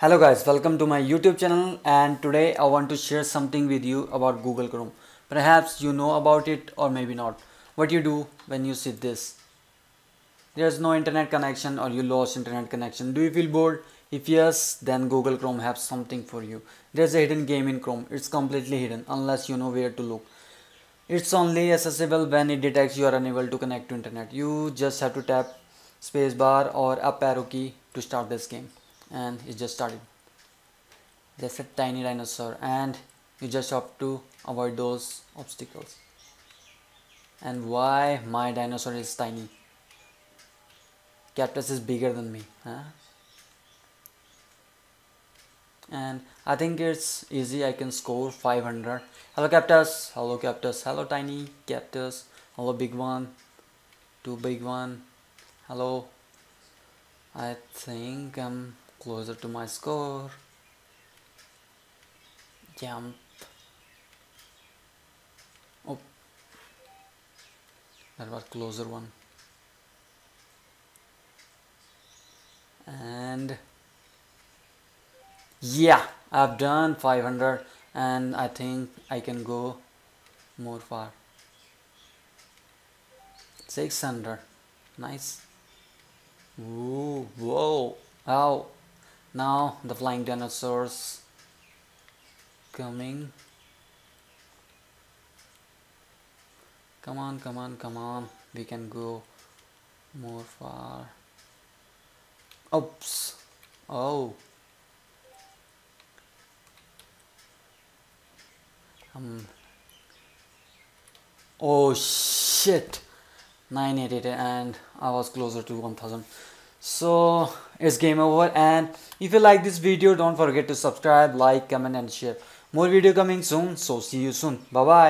Hello guys, welcome to my YouTube channel and today I want to share something with you about Google Chrome. Perhaps you know about it or maybe not. What you do when you see this? There's no internet connection or you lost internet connection. Do you feel bored? If yes, then Google Chrome has something for you. There's a hidden game in Chrome. It's completely hidden unless you know where to look. It's only accessible when it detects you are unable to connect to internet. You just have to tap spacebar or up arrow key to start this game and it just started. There's a tiny dinosaur and you just have to avoid those obstacles. And why my dinosaur is tiny? Cactus is bigger than me huh? and I think it's easy I can score 500 hello cactus. Hello cactus. Hello tiny cactus. Hello big one. Two big one. Hello. I think I'm closer to my score. Jump. Oh. That was closer one. And yeah I've done 500 and I think I can go more far. 600 nice. Ooh, whoa. Oh now the flying dinosaurs coming. Come on come on come on. We can go more far. Oops. Oh. Um. Oh shit. 988 and I was closer to 1000 so it's game over and if you like this video don't forget to subscribe like comment and share. More video coming soon so see you soon. Bye bye